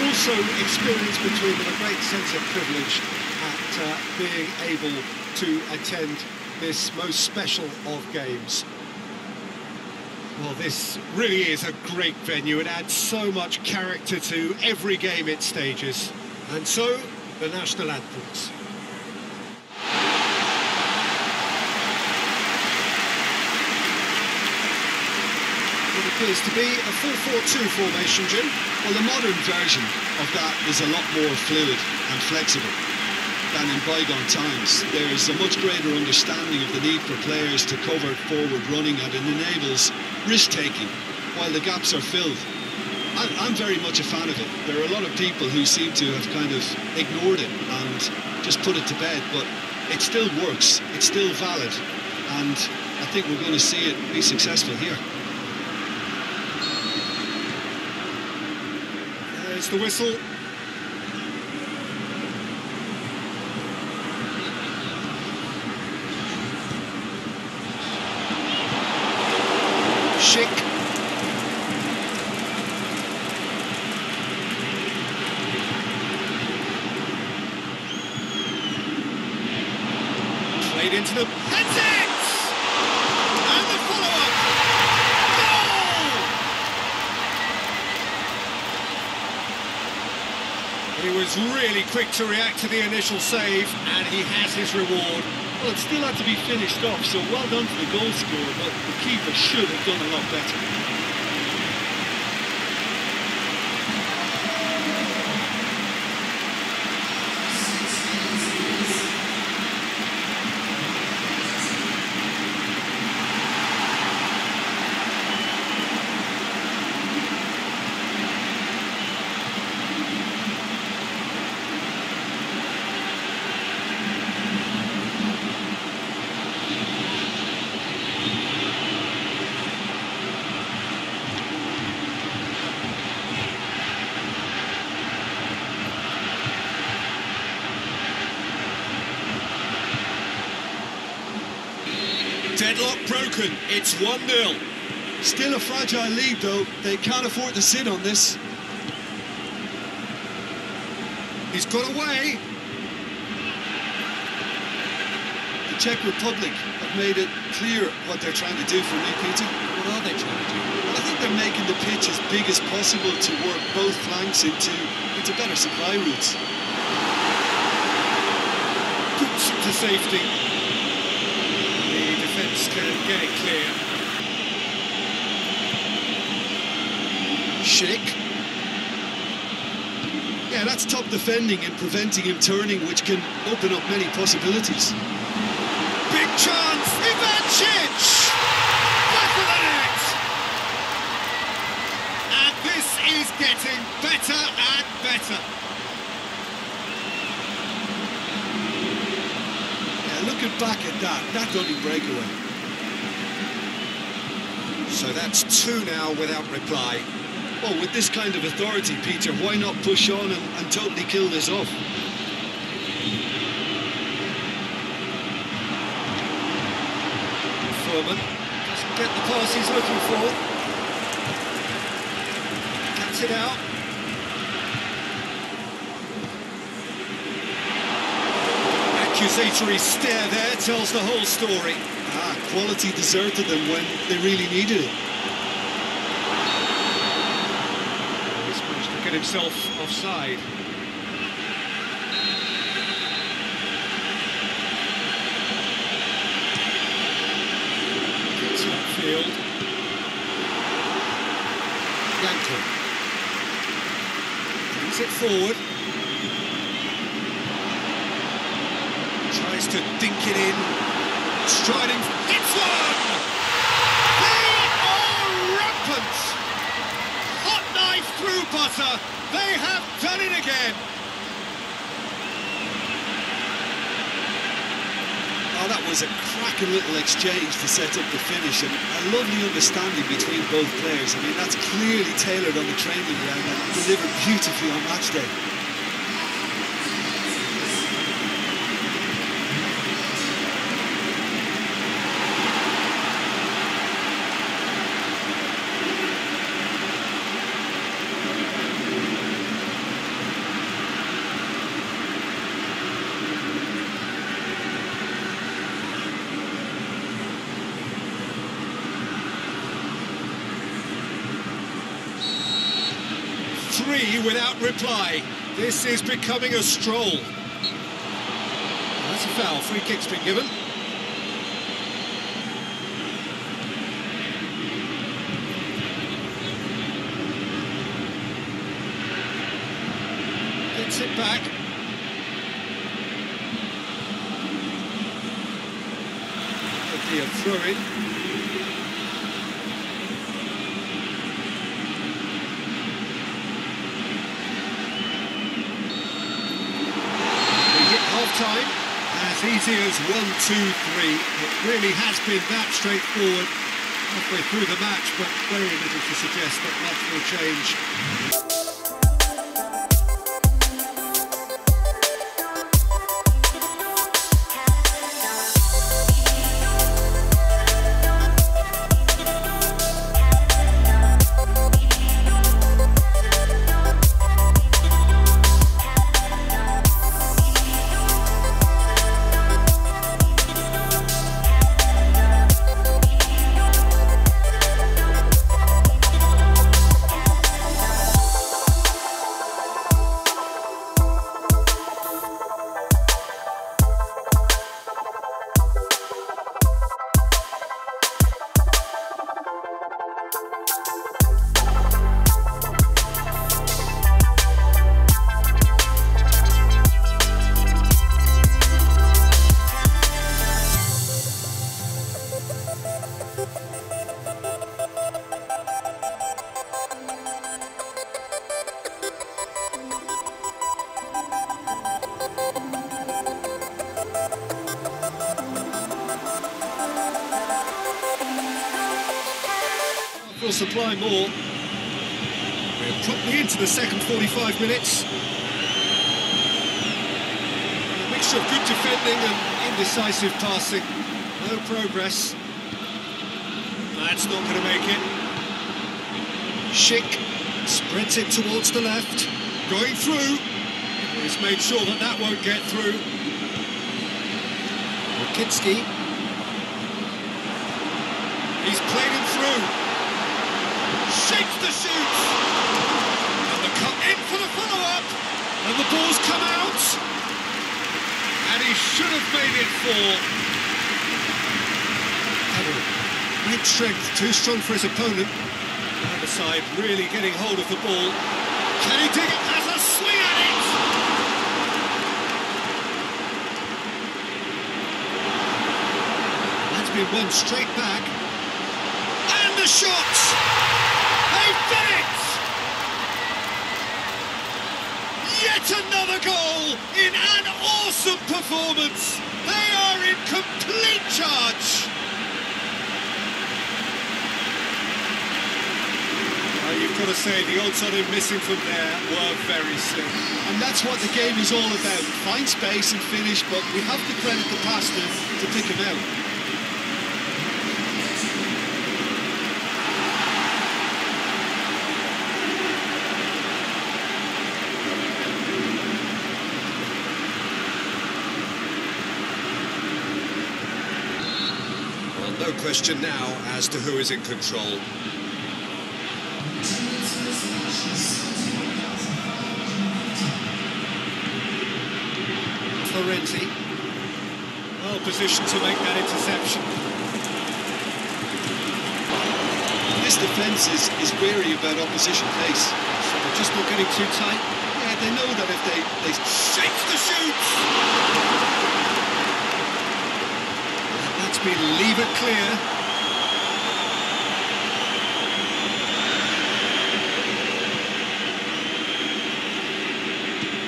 also experience between them a great sense of privilege at uh, being able to attend this most special of games. Well, this really is a great venue. It adds so much character to every game it stages. And so, the national anthems. It appears to be a 4-4-2 formation, Jim. Well, the modern version of that is a lot more fluid and flexible than in bygone times. There's a much greater understanding of the need for players to cover forward running and it enables risk-taking while the gaps are filled. I'm very much a fan of it. There are a lot of people who seem to have kind of ignored it and just put it to bed, but it still works, it's still valid, and I think we're going to see it be successful here. There's the whistle. Schick. Played into the... That's it! And the follow-up! Goal! He was really quick to react to the initial save, and he has his reward. Well, it still had to be finished off, so well done to the goal scorer, but the keeper should have done a lot better. Deadlock broken. It's 1-0. Still a fragile lead, though. They can't afford to sit on this. He's got away. The Czech Republic have made it clear what they're trying to do for me, Peter. What are they trying to do? Well, I think they're making the pitch as big as possible to work both flanks into, into better supply routes. Puts it to safety. Defence can get it clear. Schick. Yeah, that's top defending and preventing him turning, which can open up many possibilities. Big chance. Ivancic! Back of the net! And this is getting better and better. Yeah, looking back at that, that only breakaway. So that's two now without reply. Well, with this kind of authority, Peter, why not push on and, and totally kill this off? Furman doesn't get the pass he's looking for. Cuts it out. Accusatory stare there tells the whole story. Quality deserted them when they really needed it. He's managed to get himself offside. Gets upfield. Yanko. Brings it forward. Tries to dink it in. Striding, it's one! They are rampant! Hot knife through butter, they have done it again! Oh, that was a cracking little exchange to set up the finish and a lovely understanding between both players. I mean, that's clearly tailored on the training ground and delivered beautifully on match day. Three without reply. This is becoming a stroll. That's a foul. Free kick's been given. Gets it back. Could be a throw-in. One, two, three. It really has been that straightforward halfway through the match, but very little to suggest that much will change. We'll supply more. We're properly into the second 45 minutes. A mixture of good defending and indecisive passing. No progress. That's not going to make it. Schick spreads it towards the left. Going through. He's made sure that that won't get through. Rokitsky. He's played him through shakes the shoot. And the cut in for the follow-up. And the ball's come out. And he should have made it four. Great strength, too strong for his opponent. The other side really getting hold of the ball. Can he dig it? Has a swing at it! That's been one straight back. And the shot! They've it! Yet another goal in an awesome performance. They are in complete charge. Well, you've got to say the odds on him missing from there were very slim. And that's what the game is all about. Find space and finish, but we have to credit the pastor to pick him out. No question now as to who is in control. Florenzi. Well positioned to make that interception. This defence is, is wary about opposition pace. So they're just not getting too tight. Yeah, they know that if they, they leave it clear.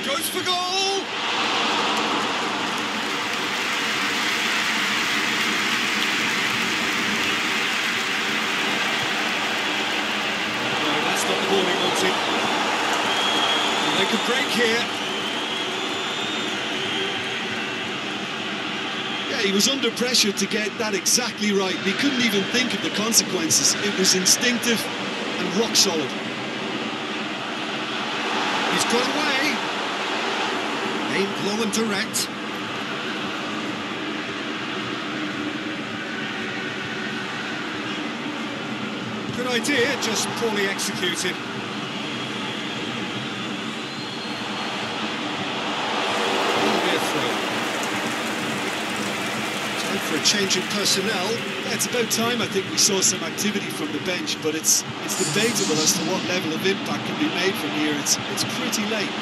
Goes for goal! No, that's not the ball he wanted. They could break here. He was under pressure to get that exactly right. He couldn't even think of the consequences. It was instinctive and rock solid. He's got away. Aimed long and direct. Good idea, just poorly executed. Time for a change in personnel. It's about time I think we saw some activity from the bench, but it's it's debatable as to what level of impact can be made from here. It's it's pretty late.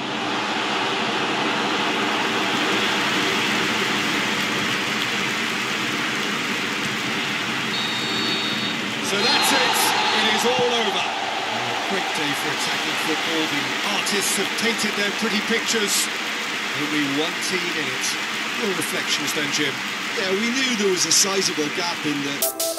So that's it. It is all over. A great day for attacking football. The artists have painted their pretty pictures. Only one team in it. Your reflections then, Jim. Yeah, we knew there was a sizable gap in the